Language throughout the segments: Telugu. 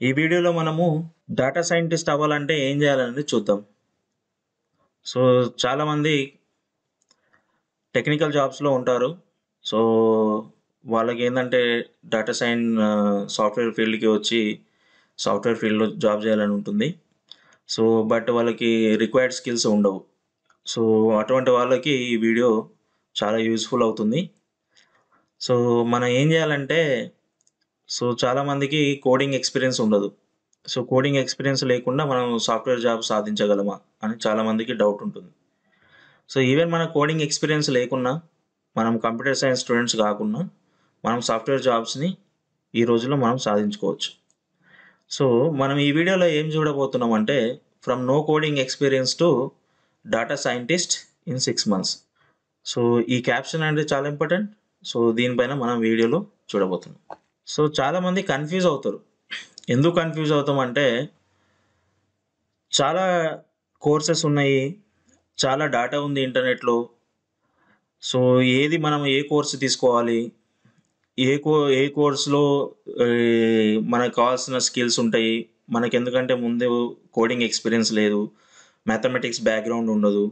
ఈ వీడియోలో మనము డేటా సైంటిస్ట్ అవ్వాలంటే ఏం చేయాలనేది చూద్దాం. సో, చాలామంది టెక్నికల్ జాబ్స్‌లో ఉంటారు. సో, వాళ్ళకి ఏంటంటే డేటా సైన్ సాఫ్ట్‌వేర్ ఫీల్డ్‌కి వచ్చి సాఫ్ట్‌వేర్ ఫీల్డ్‌లో జాబ్ చేయాలని ఉంటుంది. సో, బట్ వాళ్ళకి రిక్వైర్డ్ స్కిల్స్ ఉండవు. సో, అటువంటి వాళ్ళకి ఈ వీడియో చాలా యూజ్‌ఫుల్ అవుతుంది. సో, మనం ఏం చేయాలంటే సో, చాలామందికి కోడింగ్ ఎక్స్‌పీరియన్స్ ఉండదు. సో, కోడింగ్ ఎక్స్‌పీరియన్స్ లేకుండా మనం సాఫ్ట్‌వేర్ జాబ్ సాధించగలమా అని చాలామందికి డౌట్ ఉంటుంది. సో, ఈవెన్ మన కోడింగ్ ఎక్స్‌పీరియన్స్ లేకున్నా, మనం కంప్యూటర్ సైన్స్ స్టూడెంట్స్ కాకుండా మనం సాఫ్ట్‌వేర్ జాబ్స్‌ని ఈ రోజుల్లో మనం సాధించుకోవచ్చు. సో, మనం ఈ వీడియోలో ఏం చూడబోతున్నామంటే from no coding experience to data scientist in six months. So, ఈ క్యాప్షన్ అనేది చాలా ఇంపార్టెంట్. సో, దీనిపైన మనం వీడియోలో చూడబోతున్నాం. సో, చాలామంది కన్‌ఫ్యూజ్ అవుతారు. ఎందుకు కన్‌ఫ్యూజ్ అవుతామంటే చాలా కోర్సెస్ ఉన్నాయి. చాలా డేటా ఉంది ఇంటర్నెట్‌లో. సో, ఏది మనం ఏ కోర్స్ తీసుకోవాలి? ఏ కో ఏ కోర్స్‌లో మనకు కావాల్సిన స్కిల్స్ ఉంటాయి. మనకెందుకంటే ముందు కోడింగ్ ఎక్స్‌పీరియన్స్ లేదు. మ్యాథమెటిక్స్ బ్యాక్‌గ్రౌండ్ ఉండదు.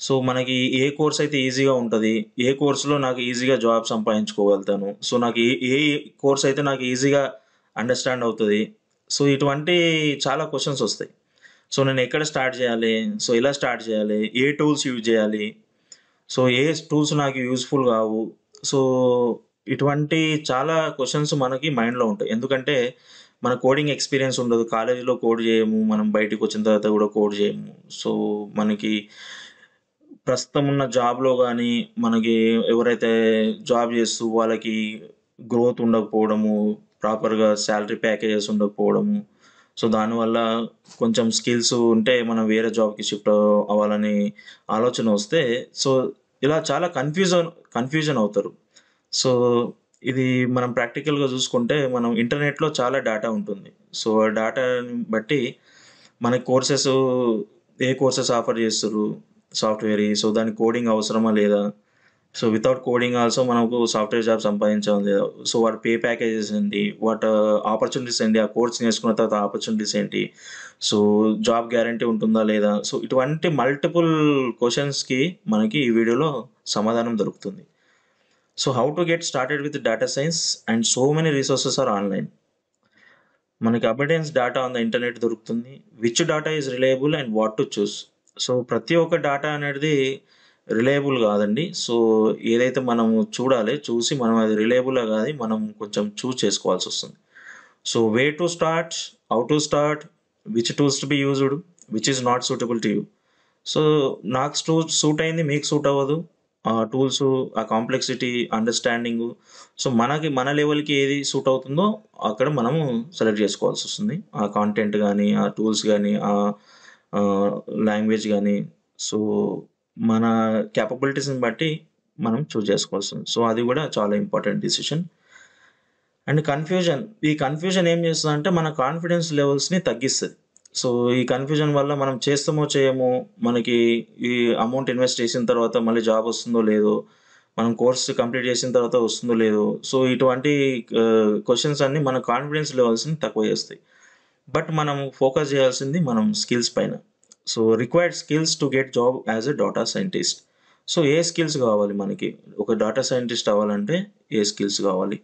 సో, మనకి ఏ కోర్స్ అయితే ఈజీగా ఉంటుంది ఏ కోర్స్‌లో నాకు ఈజీగా జాబ్ సంపాదించుకోగలుగుతాను? సో, నాకు ఏ ఏ కోర్స్ అయితే నాకు ఈజీగా అండర్‌స్టాండ్ అవుతుంది సో, ఇటువంటి చాలా క్వశ్చన్స్ వస్తాయి. సో, నేను ఎక్కడ స్టార్ట్ చేయాలి? సో, ఎలా స్టార్ట్ చేయాలి? ఏ టూల్స్ యూజ్ చేయాలి? సో, ఏ టూల్స్ నాకు యూస్ఫుల్ కావు? సో, ఇటువంటి చాలా క్వశ్చన్స్ మనకి మైండ్‌లో ఉంటాయి. ఎందుకంటే మన కోడింగ్ ఎక్స్‌పీరియన్స్ ఉండదు. కాలేజీలో కోడ్ చేయము. మనం బయటికొచ్చిన తర్వాత కూడా కోడ్ చేయము. సో, మనకి ప్రస్తుతం ఉన్న జాబ్‌లో కానీ మనకి ఎవరైతే జాబ్ చేస్తూ వాళ్ళకి గ్రోత్ ఉండకపోవడము, ప్రాపర్‌గా శాలరీ ప్యాకేజెస్ ఉండకపోవడము. సో, దానివల్ల కొంచెం స్కిల్స్ ఉంటే మనం వేరే జాబ్‌కి షిఫ్ట్ అవ్వాలని ఆలోచన వస్తే, సో, ఇలా చాలా కన్‌ఫ్యూజన్ కన్‌ఫ్యూజన్ అవుతారు. సో, ఇది మనం ప్రాక్టికల్‌గా చూసుకుంటే మనం ఇంటర్నెట్‌లో చాలా డేటా ఉంటుంది. సో, ఆ డేటాని బట్టి మన కోర్సెస్ ఏ కోర్సెస్ ఆఫర్ చేస్తుర్రు సాఫ్ట్వేర్ సో, దానికి కోడింగ్ అవసరమా లేదా? సో, వితౌట్ కోడింగ్ ఆల్సో మనకు సాఫ్ట్‌వేర్ జాబ్ సంపాదించడం లేదా? సో, వాటి పే ప్యాకేజెస్ ఏంటి? వాట్ ఆపర్చునిటీస్ uh, ఏంటి? ఆ కోర్స్ నేర్చుకున్న తర్వాత ఆపర్చునిటీస్ ఏంటి? సో, జాబ్ గ్యారంటీ ఉంటుందా లేదా? సో, ఇటువంటి మల్టిపుల్ క్వశ్చన్స్కి మనకి ఈ వీడియోలో సమాధానం దొరుకుతుంది. So, how to get started with data science and so many resources are online. మనకి abundance data on the internet దొరుకుతుంది. Which data is reliable and what to choose. So, ప్రతి ఒక్క డేటా అనేది రిలయబుల్ కాదండి. సో, ఏదైతే మనము చూడాలి. చూసి మనం అది రిలయబులా కాదు మనం కొంచెం choose చేసుకోవాల్సొస్తుంది. So, way to start? How to start? Which tools to be used? Which is not suitable to you. So, నాకు స్టూ సూట్ అయింది మీకు సూట్ అవ్వదు. ఆ టూల్స్, ఆ కాంప్లెక్సిటీ, అండర్స్టాండింగ్ సో, మనకి మన లెవెల్‌కి ఏది సూట్ అవుతుందో అక్కడ మనము సెలెక్ట్ చేసుకోవాల్సి వస్తుంది ఆ కాంటెంట్ కానీ ఆ టూల్స్ కానీ ఆ లాంగ్వేజ్ కానీ సో, మన క్యాపబిలిటీస్ని బట్టి మనం చూజ్ చేసుకోవాల్సింది. సో, అది కూడా చాలా ఇంపార్టెంట్ డిసిషన్. And confusion. ఈ కన్‌ఫ్యూజన్ ఏం చేస్తదంటే మన కాన్ఫిడెన్స్ లెవెల్స్‌ని తగ్గిస్తుంది సో, ఈ కన్‌ఫ్యూజన్ వల్ల మనం చేస్తామో చేయమో, మనకి ఈ అమౌంట్ ఇన్వెస్ట్ చేసిన తర్వాత మళ్ళీ జాబ్ వస్తుందో లేదో, మనం కోర్స్ కంప్లీట్ చేసిన తర్వాత వస్తుందో లేదో. సో, ఇటువంటి క్వశ్చన్స్ అన్నీ మన కాన్ఫిడెన్స్ లెవెల్స్‌ని తక్కువ చేస్తాయి. బట్ మనం ఫోకస్ చేయాల్సింది మనం స్కిల్స్ పైన. So, required skills to get job as a data scientist. So, A skills కావాలి మనకి? ఒక డాటా సైంటిస్ట్ అవ్వాలంటే ఏ స్కిల్స్ కావాలి?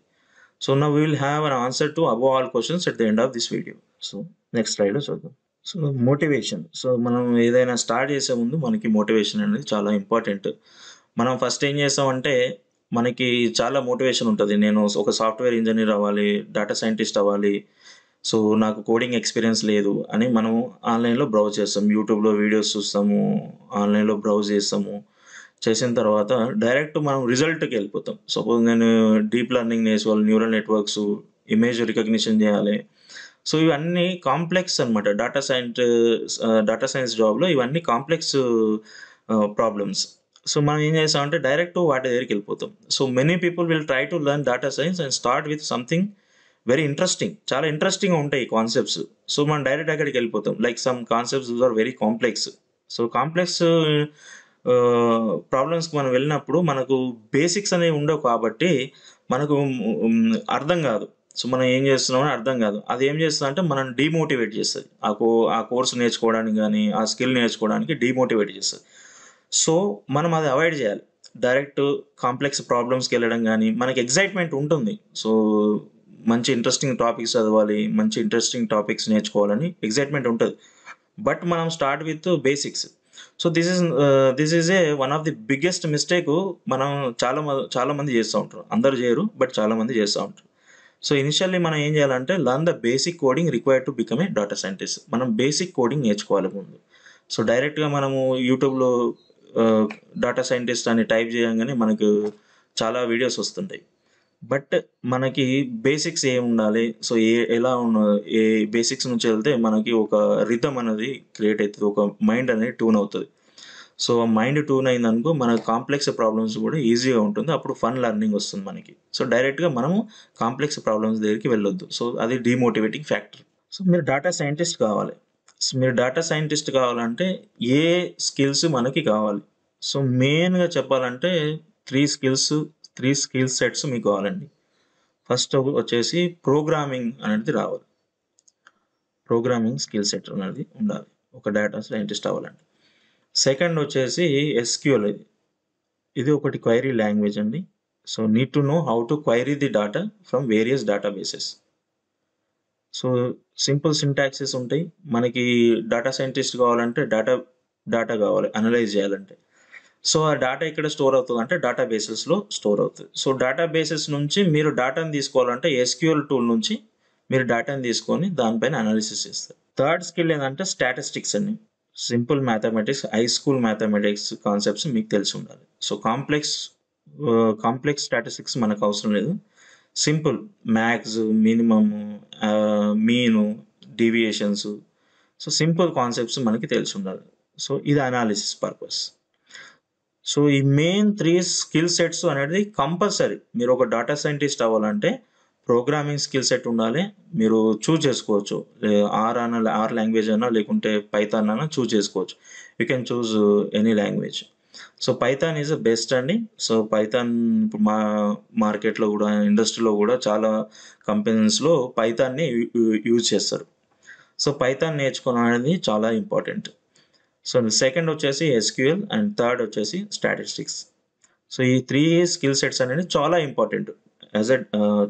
సో, నా will have an answer to above all questions at the end of this video. So, next స్లైడ్‌లో చూద్దాం. So, motivation. సో, మనం ఏదైనా స్టార్ట్ చేసే ముందు మనకి మోటివేషన్ అనేది చాలా ఇంపార్టెంట్. మనం ఫస్ట్ ఏం చేస్తామంటే మనకి చాలా మోటివేషన్ ఉంటుంది నేను ఒక సాఫ్ట్‌వేర్ ఇంజనీర్ అవ్వాలి, డేటా సైంటిస్ట్ అవ్వాలి. సో, నాకు కోడింగ్ ఎక్స్‌పీరియన్స్ లేదు అని మనం ఆన్‌లైన్‌లో బ్రౌజ్ చేస్తాం. యూట్యూబ్‌లో వీడియోస్ చూస్తాము. ఆన్‌లైన్‌లో బ్రౌజ్ చేస్తాము. చేసిన తర్వాత డైరెక్ట్ మనం రిజల్ట్కి వెళ్ళిపోతాం సపోజ్ నేను డీప్ లెర్నింగ్ నేర్చుకోవాలి. న్యూరల్ నెట్వర్క్స్, ఇమేజ్ రికగ్నిషన్ చేయాలి. సో, ఇవన్నీ కాంప్లెక్స్ అన్నమాట. డాటా సైన్స్ డాటా సైన్స్ జాబ్‌లో ఇవన్నీ కాంప్లెక్స్ ప్రాబ్లమ్స్. సో, మనం ఏం చేస్తామంటే డైరెక్ట్ వాటి దగ్గరికి వెళ్ళిపోతాం so, many people will try to learn data science and start with something very interesting. చాలా ఇంట్రెస్టింగ్‌గా ఉంటాయి ఈ కాన్సెప్ట్స్. సో, మనం డైరెక్ట్ అక్కడికి వెళ్ళిపోతాం like some concepts are very complex. So, complex ప్రాబ్లమ్స్‌కి మనం వెళ్ళినప్పుడు మనకు బేసిక్స్ అనేవి ఉండవు కాబట్టి మనకు um, um, అర్థం కాదు. సో మనం ఏం చేస్తున్నామని అర్థం కాదు అది ఏం చేస్తుందంటే మనం డీమోటివేట్ చేస్తుంది ఆ కో ఆ కోర్స్ నేర్చుకోవడానికి కానీ ఆ స్కిల్ నేర్చుకోవడానికి డీమోటివేట్ చేస్తుంది సో మనం అది అవాయిడ్ చేయాలి డైరెక్ట్ కాంప్లెక్స్ ప్రాబ్లమ్స్కి వెళ్ళడం కానీ మనకి ఎగ్జైట్మెంట్ ఉంటుంది సో మంచి ఇంట్రెస్టింగ్ టాపిక్స్ చదవాలి మంచి ఇంట్రెస్టింగ్ టాపిక్స్ నేర్చుకోవాలని ఎగ్జైట్మెంట్ ఉంటుంది. బట్ మనం start with basics so this is this is a one of the biggest mistake మనం చాలా మ- చాలా మంది చేస్తూ ఉంటారు. అందరు చేయరు బట్ చాలా మంది చేస్తూ ఉంటారు. సో ఇనిషియల్లీ మనం ఏం చేయాలంటే learn the basic coding required to become a data scientist మనం బేసిక్ కోడింగ్ నేర్చుకోవాలి ముందు. సో డైరెక్ట్గా మనము యూట్యూబ్లో డాటా సైంటిస్ట్ అని టైప్ చేయగానే మనకు చాలా వీడియోస్ వస్తుంటాయి. బట్ మనకి బేసిక్స్ ఏం ఉండాలి? సో ఏ ఎలా ఉన్న ఏ బేసిక్స్ నుంచి వెళ్తే మనకి ఒక రిథమ్ అనేది క్రియేట్ అవుతుంది. ఒక మైండ్ అనేది ట్యూన్ అవుతుంది. సో మైండ్ ట్యూన్ అయిందనుకో మన కాంప్లెక్స్ ప్రాబ్లమ్స్ కూడా ఈజీగా ఉంటుంది. అప్పుడు ఫన్ లెర్నింగ్ వస్తుంది మనకి. సో డైరెక్ట్గా మనము కాంప్లెక్స్ ప్రాబ్లమ్స్ దగ్గరికి వెళ్ళొద్దు. సో అది డిమోటివేటింగ్ ఫ్యాక్టర్ సో మీరు డాటా సైంటిస్ట్ కావాలి. సో మీరు డాటా సైంటిస్ట్ కావాలంటే ఏ స్కిల్స్ మనకి కావాలి? సో మెయిన్గా చెప్పాలంటే three skills three skill sets మీకు కావాలండి. ఫస్ట్ వచ్చేసి ప్రోగ్రామింగ్ అనేది రావాలి. ప్రోగ్రామింగ్ స్కిల్ సెట్ అనేది ఉండాలి. ఒక డేటా సైంటిస్ట్ అవ్వాలండి. సెకండ్ వచ్చేసి ఎస్క్యూఎల్ ఇది. ఇది ఒకటి క్వైరీ లాంగ్వేజ్ అండి. So need to know how to query the data from various databases so simple syntaxes ఉంటాయి. మనకి డేటా సైంటిస్ట్ కావాలంటే డేటా డేటా కావాలి. అనలైజ్ చేయాలంటే. సో ఆ డేటా ఇక్కడ స్టోర్ అవుతుంది అంటే డేటాబేసెస్లో స్టోర్ అవుతుంది. సో డేటాబేసెస్ నుంచి మీరు డేటాను తీసుకోవాలంటే ఎస్క్యూఎల్ టూల్ నుంచి మీరు డేటాని తీసుకొని దానిపైన అనాలిసిస్ చేస్తారు. థర్డ్ స్కిల్ ఏంటంటే స్టాటిస్టిక్స్ అని simple mathematics high school mathematics concepts మీకు తెలిసి ఉండాలి. సో కాంప్లెక్స్ కాంప్లెక్స్ స్టాటిస్టిక్స్ మనకు అవసరం లేదు. Simple max minimum mean deviations so simple concepts మనకి తెలిసి ఉండాలి. సో ఇది అనాలిసిస్ పర్పస్ సో ఈ మెయిన్ త్రీ స్కిల్ సెట్స్ అనేది కంపల్సరీ మీరు ఒక డాటా సైంటిస్ట్ అవ్వాలంటే ప్రోగ్రామింగ్ స్కిల్ సెట్ ఉండాలి. మీరు చూజ్ చేసుకోవచ్చు. ఆర్ అన్న ఆర్ లాంగ్వేజ్ అన్నా లేకుంటే పైథాన్ అన్నా చూజ్ చేసుకోవచ్చు. You can choose any language so Python is best అండి. సో పైథాన్ ఇప్పుడు మా మార్కెట్లో కూడా ఇండస్ట్రీలో కూడా చాలా కంపెనీస్లో పైథాన్ని యూజ్ చేస్తారు. సో పైథాన్ నేర్చుకోవడం అనేది చాలా ఇంపార్టెంట్ సో సెకండ్ వచ్చేసి ఎస్క్యూఎల్ అండ్ థర్డ్ వచ్చేసి స్టాటిస్టిక్స్ సో ఈ త్రీ స్కిల్ సెట్స్ అనేది చాలా important as a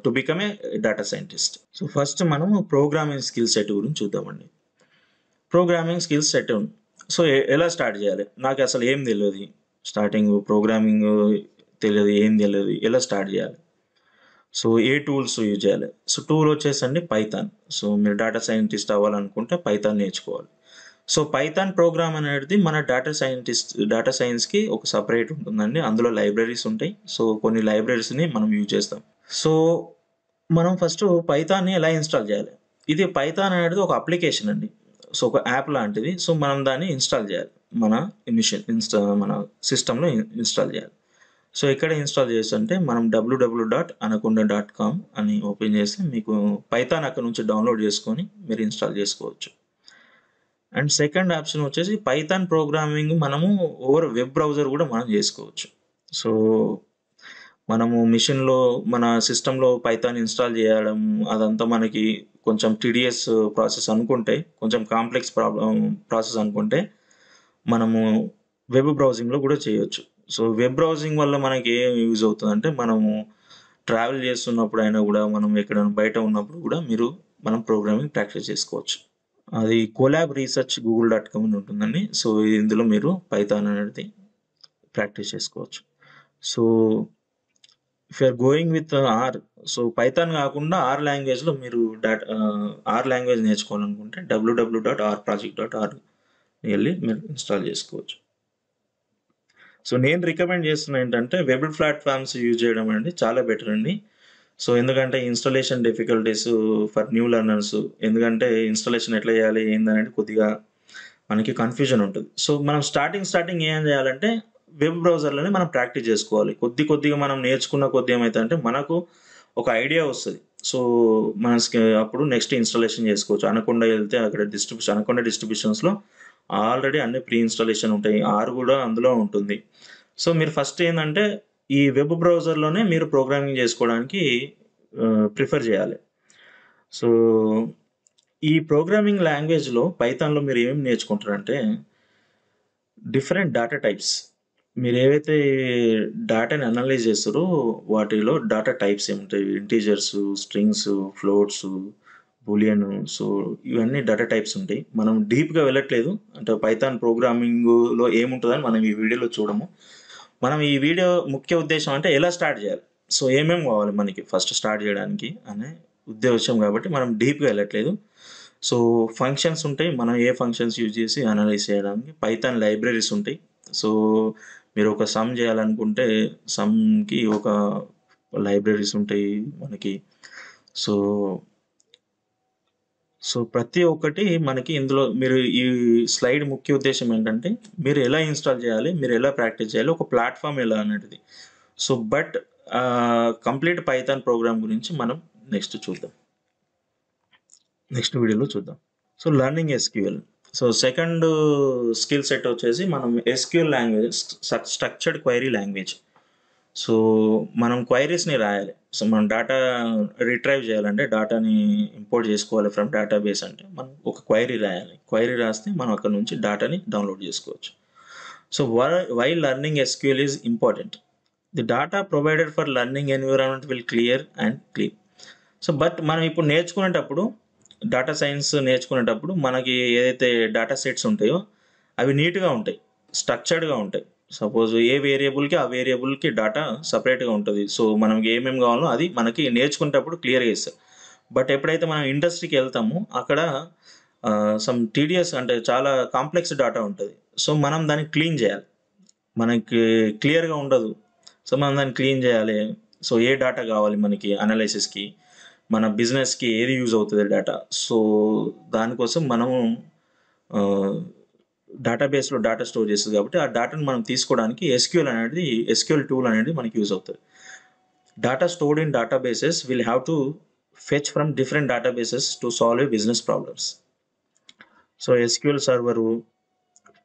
to become a data scientist so first మనము ప్రోగ్రామింగ్ స్కిల్ సెట్ గురించి చూద్దామండి. ప్రోగ్రామింగ్ స్కిల్ సెట్ సో ఎలా స్టార్ట్ చేయాలి? నాకు అసలు ఏం తెలియదు. స్టార్టింగ్ ప్రోగ్రామింగ్ తెలియదు ఏం తెలియదు. ఎలా స్టార్ట్ చేయాలి? సో ఏ టూల్స్ యూజ్ చేయాలి? సో టూల్ వచ్చేసండి పైథాన్ సో మీరు డేటా సైంటిస్ట్ అవ్వాలనుకుంటే పైథాన్ నేర్చుకోవాలి. సో పైథాన్ ప్రోగ్రామ్ అనేది మన డేటా సైంటిస్ట్ డేటా సైన్స్కి ఒక సపరేట్ ఉంటుందండి. అందులో లైబ్రరీస్ ఉంటాయి. సో కొన్ని లైబ్రరీస్ని మనం యూజ్ చేస్తాం. సో మనం ఫస్ట్ పైథాన్ని ఎలా ఇన్స్టాల్ చేయాలి? ఇది పైథాన్ అనేది ఒక అప్లికేషన్ అండి. సో ఒక యాప్ లాంటిది. సో మనం దాన్ని ఇన్స్టాల్ చేయాలి. మన మిషన్ ఇన్స్టా మన సిస్టంలో ఇన్స్టాల్ చేయాలి. సో ఎక్కడ ఇన్స్టాల్ చేస్తుంటే మనం WW dot Anaconda dot com అని ఓపెన్ చేస్తే మీకు పైథాన్ అక్కడ నుంచి డౌన్లోడ్ చేసుకొని మీరు ఇన్స్టాల్ చేసుకోవచ్చు. అండ్ సెకండ్ ఆప్షన్ వచ్చేసి పైథాన్ ప్రోగ్రామింగ్ మనము ఓవర్ వెబ్ బ్రౌజర్ కూడా మనం చేసుకోవచ్చు. సో మనము మిషన్లో మన సిస్టంలో పైథాన్ ఇన్స్టాల్ చేయడం అదంతా మనకి కొంచెం టీడీఎస్ ప్రాసెస్ అనుకుంటే కొంచెం కాంప్లెక్స్ ప్రాబ్లం ప్రాసెస్ అనుకుంటే మనము వెబ్ బ్రౌజింగ్లో కూడా చేయొచ్చు. సో వెబ్ బ్రౌజింగ్ వల్ల మనకి ఏం యూజ్ అవుతుందంటే మనము ట్రావెల్ చేస్తున్నప్పుడు అయినా కూడా మనం ఎక్కడైనా బయట ఉన్నప్పుడు కూడా మీరు మనం ప్రోగ్రామింగ్ ప్రాక్టీస్ చేసుకోవచ్చు. అది Colab research Google dot com అని ఉంటుందండి. సో ఇందులో మీరు పైథాన్ అనేది ప్రాక్టీస్ చేసుకోవచ్చు. So if are going with R so Python కాకుండా ఆర్ లాంగ్వేజ్లో మీరు data R language నేర్చుకోవాలనుకుంటే WW dot R project dot R వెళ్ళి మీరు ఇన్స్టాల్ చేసుకోవచ్చు. సో నేను రికమెండ్ చేస్తున్నా ఏంటంటే వెబ్ ప్లాట్ఫామ్స్ యూజ్ చేయడం అనేది చాలా బెటర్ అండి. సో ఎందుకంటే installation difficulties for new learners ఎందుకంటే ఇన్స్టాలేషన్ ఎట్లా చేయాలి ఏందనేది కొద్దిగా మనకి కన్ఫ్యూజన్ ఉంటుంది. సో మనం స్టార్టింగ్ స్టార్టింగ్ ఏం చేయాలంటే వెబ్ బ్రౌజర్లోనే మనం ప్రాక్టీస్ చేసుకోవాలి. కొద్ది కొద్దిగా మనం నేర్చుకున్న కొద్ది ఏమవుతుందంటే మనకు ఒక ఐడియా వస్తుంది. సో మనకి అప్పుడు నెక్స్ట్ ఇన్స్టాలేషన్ చేసుకోవచ్చు. అనకొండ వెళ్తే అక్కడ డిస్ట్రిబ్యూషన్ అనకొండ డిస్ట్రిబ్యూషన్స్లో ఆల్రెడీ అన్ని ప్రీ ఇన్స్టాలేషన్ ఉంటాయి. ఆరు కూడా అందులో ఉంటుంది. సో మీరు ఫస్ట్ ఏంటంటే ఈ వెబ్ బ్రౌజర్లోనే మీరు ప్రోగ్రామింగ్ చేసుకోవడానికి ప్రిఫర్ చేయాలి సో, ఈ ప్రోగ్రామింగ్ లాంగ్వేజ్‌లో పైథాన్‌లో మీరు ఏమేమి నేర్చుకుంటారంటే డిఫరెంట్ డాటా టైప్స్. మీరు ఏవైతే డాటాని అనలైజ్ చేస్తారో వాటిలో డాటా టైప్స్ ఏముంటాయి integers strings, floats, boolean so, ఇవన్నీ డాటా టైప్స్ ఉంటాయి. మనం డీప్‌గా వెళ్ళట్లేదు. అంటే పైథాన్ ప్రోగ్రామింగ్‌లో ఏముంటుందని మనం ఈ వీడియోలో చూడము. మనం ఈ వీడియో ముఖ్య ఉద్దేశం అంటే ఎలా స్టార్ట్ చేయాలి? సో, ఏమేమి కావాలి మనకి ఫస్ట్ స్టార్ట్ చేయడానికి అనే ఉద్దేశం కాబట్టి మనం డీప్‌గా వెళ్ళట్లేదు. సో, ఫంక్షన్స్ ఉంటాయి. మనం ఏ ఫంక్షన్స్ యూజ్ చేసి అనలైజ్ చేయడానికి పైథాన్ లైబ్రరీస్ ఉంటాయి. సో, మీరు ఒక సమ్ చేయాలనుకుంటే సమ్‌కి ఒక లైబ్రరీస్ ఉంటాయి మనకి. సో సో, ప్రతి ఒక్కటి మనకి ఇందులో మీరు ఈ స్లైడ్ ముఖ్య ఉద్దేశం ఏంటంటే మీరు ఎలా ఇన్‌స్టాల్ చేయాలి? మీరు ఎలా ప్రాక్టీస్ చేయాలి? ఒక ప్లాట్‌ఫార్మ్ ఎలా అనేది. So, but complete Python program గురించి మనం నెక్స్ట్ చూద్దాం. నెక్స్ట్ వీడియోలో చూద్దాం. So, learning SQL. So, second skill set వచ్చేసి మనం SQL language structured query language. So, మనం క్వైరీస్ని రాయాలి. సో, మనం డేటా రిట్రైవ్ చేయాలంటే డేటాని ఇంపోర్ట్ చేసుకోవాలి ఫ్రమ్ డేటాబేస్ అంటే మనం ఒక క్వైరీ రాయాలి. క్వైరీ రాస్తే మనం అక్కడ నుంచి డేటాని డౌన్‌లోడ్ చేసుకోవచ్చు. So, why why learning SQL is important. The data provided for learning environment will clear and clean. So, but మనం ఇప్పుడు నేర్చుకునేటప్పుడు డేటా సైన్స్ నేర్చుకునేటప్పుడు మనకి ఏదైతే డేటా సెట్స్ ఉంటాయో అవి నీట్‌గా ఉంటాయి. స్ట్రక్చర్డ్‌గా ఉంటాయి. సపోజ్ ఏ వేరియబుల్‌కి ఆ వేరియబుల్‌కి డేటా సపరేట్గా ఉంటుంది సో, మనకి ఏమేమి కావాలో అది మనకి నేర్చుకునేటప్పుడు క్లియర్‌గా ఇస్తాం బట్ ఎప్పుడైతే మనం ఇండస్ట్రీకి వెళ్తామో అక్కడ సమ్ టీడీఎస్ అంటే చాలా కాంప్లెక్స్ డేటా ఉంటుంది సో, మనం దాన్ని క్లీన్ చేయాలి. మనకి క్లియర్‌గా ఉండదు. సో, మనం దాన్ని క్లీన్ చేయాలి. సో, ఏ డేటా కావాలి మనకి అనాలిసిస్‌కి, మన బిజినెస్‌కి ఏది యూజ్ అవుతుంది డేటా. సో, దానికోసం మనము డేటాబేస్‌లో డేటా స్టోర్ చేస్తుంది కాబట్టి ఆ డేటాను మనం తీసుకోవడానికి ఎస్‌క్యూఎల్ అనేది ఎస్‌క్యూఎల్ టూల్ అనేది మనకి యూజ్ అవుతుంది data stored in databases will have to fetch from different databases to solve a business problems. So, SQL server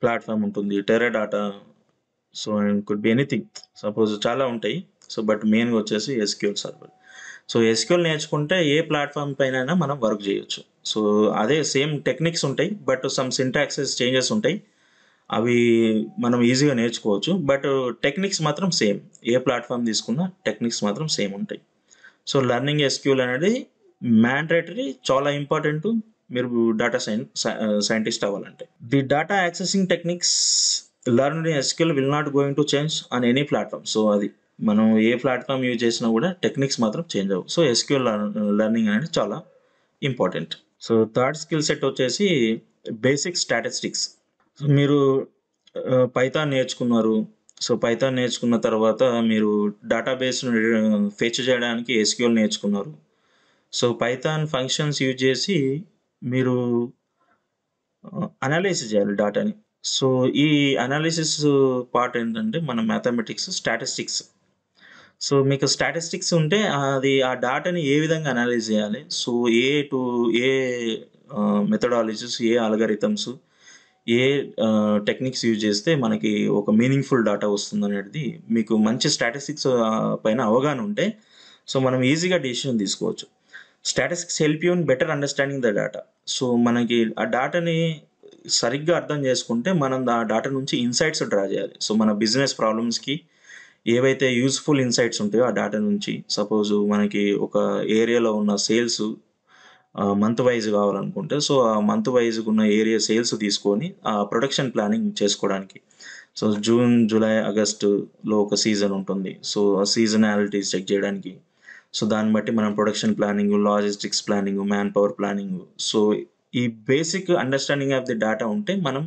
platform ఉంటుంది. Teradata so, and could be anything. Suppose చాలా ఉంటాయి. సో, బట్ మెయిన్‌గా వచ్చేసి ఎస్‌క్యూఎల్ సర్వర్. సో, ఎస్‌క్యూఎల్ నేర్చుకుంటే ఏ ప్లాట్ఫామ్ పైన మనం వర్క్ చేయొచ్చు. సో, అదే సేమ్ టెక్నిక్స్ ఉంటాయి. బట్ సమ్ సింటాక్సెస్ చేంజెస్ ఉంటాయి. అవి మనం ఈజీగా నేర్చుకోవచ్చు. బట్ టెక్నిక్స్ మాత్రం సేమ్. ఏ ప్లాట్ఫామ్ తీసుకున్నా టెక్నిక్స్ మాత్రం సేమ్ ఉంటాయి. సో, లెర్నింగ్ ఎస్‌క్యూఎల్ అనేది మ్యాండేటరీ చాలా ఇంపార్టెంట్ మీరు డేటా సైన్ సై సైంటిస్ట్ అవ్వాలంటే. The data accessing techniques learned SQL SQL will not going to change on any platform so, అది మనం ఏ ప్లాట్ఫామ్ యూజ్ చేసినా కూడా టెక్నిక్స్ మాత్రం చేంజ్ అవ్వవు. సో, ఎస్‌క్యూఎల్ లెర్నింగ్ అనేది చాలా important. So, third skill set వచ్చేసి బేసిక్ స్టాటిస్టిక్స్. మీరు పైథాన్ నేర్చుకున్నారు. సో, పైథాన్ నేర్చుకున్న తర్వాత మీరు డేటాబేస్ను ఫెచ్ చేయడానికి ఎస్‌క్యూఎల్ నేర్చుకున్నారు. సో, పైథాన్ ఫంక్షన్స్ యూజ్ చేసి మీరు అనాలిసిస్ చేయాలి డేటాని. సో, ఈ అనాలిసిస్ పార్ట్ ఏంటంటే మన మ్యాథమెటిక్స్, స్టాటిస్టిక్స్. సో, మీకు స్టాటిస్టిక్స్ ఉంటే అది ఆ డేటాని ఏ విధంగా అనలైజ్ చేయాలి? సో, ఏ టు ఏ మెథడాలజీస్, ఏ అల్గారిథమ్స్, ఏ టెక్నిక్స్ యూజ్ చేస్తే మనకి ఒక మీనింగ్‌ఫుల్ డేటా వస్తుందనేది మీకు మంచి స్టాటిస్టిక్స్ పైన అవగాహన ఉంటే సో, మనం ఈజీగా డెసిషన్ తీసుకోవచ్చు. Statistics help you in better understanding the data. So, మనకి ఆ డాటాని సరిగ్గా అర్థం చేసుకుంటే మనం ఆ డాటా నుంచి ఇన్‌సైట్స్ డ్రా చేయాలి. సో, మన బిజినెస్ ప్రాబ్లమ్స్‌కి ఏవైతే యూస్ఫుల్ ఇన్‌సైట్స్ ఉంటాయో ఆ డేటా నుంచి సపోజ్ మనకి ఒక ఏరియాలో ఉన్న సేల్స్ మంత్ వైజ్ కావాలనుకుంటే సో, ఆ మంత్ వైస్‌గా ఉన్న ఏరియా సేల్స్ తీసుకొని ఆ ప్రొడక్షన్ ప్లానింగ్ చేసుకోవడానికి. సో, జూన్, జూలై, ఆగస్టులో ఒక సీజన్ ఉంటుంది. సో, ఆ సీజనాలిటీస్ చెక్ చేయడానికి. సో, దాన్ని బట్టి మనం production planning, logistics planning, manpower planning. So, ఈ basic understanding of the data ఉంటే మనం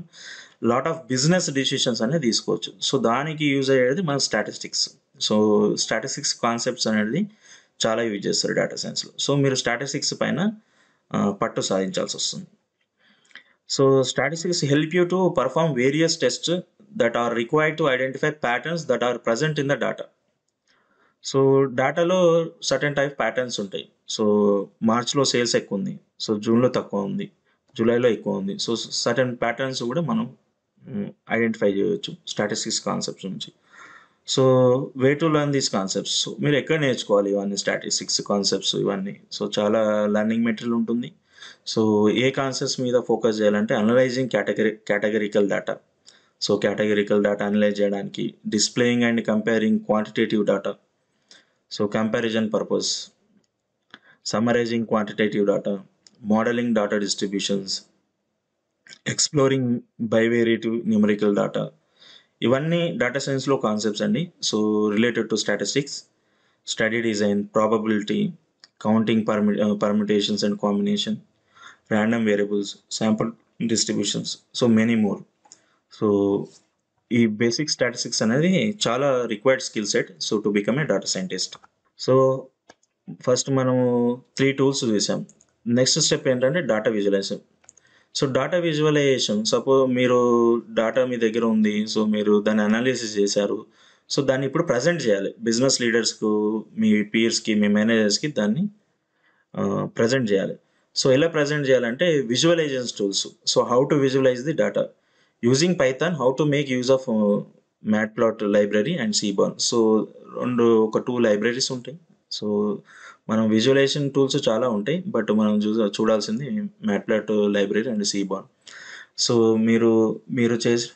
లాట్ ఆఫ్ బిజినెస్ డిసిషన్స్ అనేది తీసుకోవచ్చు. సో, దానికి యూజ్ అయ్యేది మన స్టాటిస్టిక్స్. సో, స్టాటిస్టిక్స్ కాన్సెప్ట్స్ అనేది చాలా యూజ్ చేస్తారు డేటా సైన్స్‌లో. సో, మీరు స్టాటిస్టిక్స్ పైన పట్టు సాధించాల్సి వస్తుంది so, statistics help you to perform various test that are required to identify patterns that are present in the data. So, డేటాలో సర్టెన్ టైప్ ప్యాటర్న్స్ ఉంటాయి. సో, మార్చ్‌లో సేల్స్ ఎక్కువ ఉంది సో, జూన్‌లో తక్కువ ఉంది. జూలైలో ఎక్కువ ఉంది. సో, సర్టెన్ ప్యాటర్న్స్ కూడా మనం ఐడెంటిఫై చేయొచ్చు స్టాటిస్టిక్స్ కాన్సెప్ట్స్ నుంచి. So way to learn these concepts మీరు ఎక్కడ నేర్చుకోవాలి ఇవన్నీ స్టాటిస్టిక్స్ కాన్సెప్ట్స్ ఇవన్నీ? సో చాలా లర్నింగ్ మెటీరియల్ ఉంటుంది. సో ఏ కాన్సెప్ట్స్ మీద ఫోకస్ చేయాలంటే analysing category categorical data so categorical data analyse చేయడానికి displaying and comparing quantitative data so comparison purpose summarising quantitative data modelling data distributions exploring bivariate numerical data ఇవన్నీ డేటా సైన్స్లో కాన్సెప్ట్స్ అండి. So related to statistics study design probability counting పర్మి permutations and combination random variables sample distributions so many more so ఈ బేసిక్ స్టాటిస్టిక్స్ అనేది చాలా required skill set so to become a data scientist so first మనము త్రీ టూల్స్ చూసాం. నెక్స్ట్ స్టెప్ ఏంటంటే data visualisation so data visualisation suppose మీరు డేటా మీ దగ్గర ఉంది సో మీరు దాన్ని అనాలిసిస్ చేశారు. సో దాన్ని ఇప్పుడు ప్రజెంట్ చేయాలి. బిజినెస్ లీడర్స్కు మీ పీర్స్కి మీ మేనేజర్స్కి దాన్ని ప్రజెంట్ చేయాలి. సో ఎలా ప్రజెంట్ చేయాలంటే visualisation tools so how to visualise the data using Python how to make use of mat plot library and Seaborn so రెండు ఒక టూ లైబ్రరీస్ ఉంటాయి. సో మనం విజువలైజేషన్ టూల్స్ చాలా ఉంటాయి బట్ మనం చూ చూడాల్సింది mat plot library and Seaborn so మీరు మీరు చేసి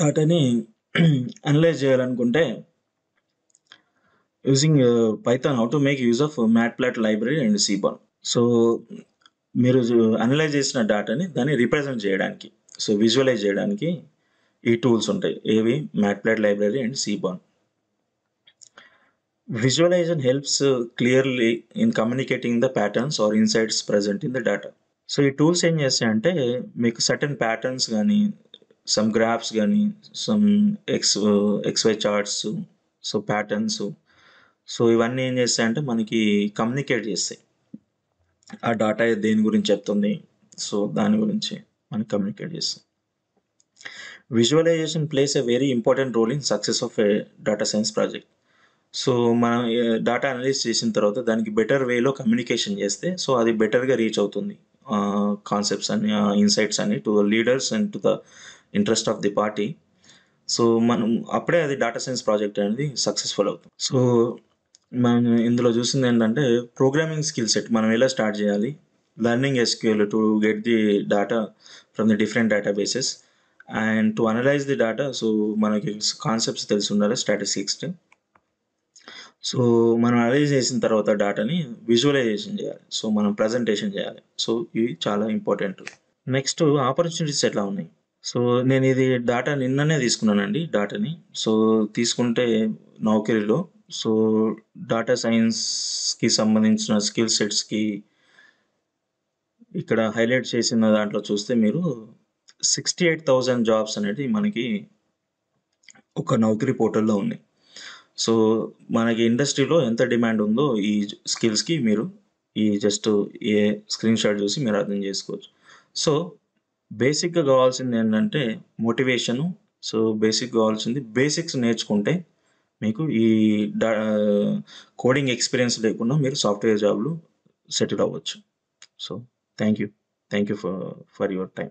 డేటాని అనలైజ్ చేయాలనుకుంటే using Python how to make use of mat plot library and Seaborn so మీరు అనలైజ్ చేసిన డేటాని దాన్ని రిప్రజెంట్ చేయడానికి. సో విజువలైజ్ చేయడానికి ఈ టూల్స్ ఉంటాయి. ఏవి? Mat plot library and Seaborn visualisation helps clearly in communicating the patterns or insights present in the data. So ఈ టూల్స్ ఏం చేస్తాయంటే మీకు సర్టన్ ప్యాటర్న్స్ కానీ సమ్ గ్రాఫ్స్ కానీ some X X Y charts so patterns so ఇవన్నీ ఏం చేస్తాయంటే మనకి కమ్యూనికేట్ చేస్తాయి. ఆ డాటా దేని గురించి చెప్తుంది సో దాని గురించి మనకి కమ్యూనికేట్ చేస్తాయి. Visualisation plays a very important role in success of a data science project so మనం డేటా అనలైజ్ చేసిన తర్వాత దానికి బెటర్ వేలో కమ్యూనికేషన్ చేస్తే సో అది బెటర్గా రీచ్ అవుతుంది. కాన్సెప్ట్స్ అని ఇన్సైట్స్ అని to the leaders and to the interest of the party so మనం అప్పుడే అది డేటా సైన్స్ ప్రాజెక్ట్ అనేది సక్సెస్ఫుల్ అవుతుంది. సో మనం ఇందులో చూసింది ఏంటంటే ప్రోగ్రామింగ్ స్కిల్ సెట్ మనం ఎలా స్టార్ట్ చేయాలి? Learning SQL to get the data from the different databases and to analyze the data so మనకి కాన్సెప్ట్స్ తెలిసి ఉండాలి స్టాటిస్టిక్స్ సో మనం అనలైజ్ చేసిన తర్వాత డేటాని విజువలైజేషన్ చేయాలి. సో మనం ప్రజెంటేషన్ చేయాలి. సో ఇవి చాలా ఇంపార్టెంట్ నెక్స్ట్ ఆపర్చునిటీస్ ఎట్లా ఉన్నాయి? సో నేను ఇది డేటా నిన్ననే తీసుకున్నానండి డేటాని సో తీసుకుంటే నౌకరీలో సో డేటా సైన్స్కి సంబంధించిన స్కిల్ సెట్స్కి ఇక్కడ హైలైట్ చేసిన దాంట్లో చూస్తే మీరు సిక్స్టీ ఎయిట్ థౌజండ్ జాబ్స్ అనేది మనకి ఒక నౌకరీ పోర్టల్లో ఉన్నాయి. సో మనకి ఇండస్ట్రీలో ఎంత డిమాండ్ ఉందో ఈ స్కిల్స్కి మీరు ఈ జస్ట్ ఏ స్క్రీన్ షాట్ చూసి మీరు అర్థం చేసుకోవచ్చు. సో బేసిక్గా కావాల్సింది ఏంటంటే మోటివేషను. సో బేసిక్ కావాల్సింది బేసిక్స్ నేర్చుకుంటే మీకు ఈ కోడింగ్ ఎక్స్పీరియన్స్ లేకుండా మీరు సాఫ్ట్వేర్ జాబ్లు సెటిల్ అవ్వచ్చు. So thank you thank you for for your time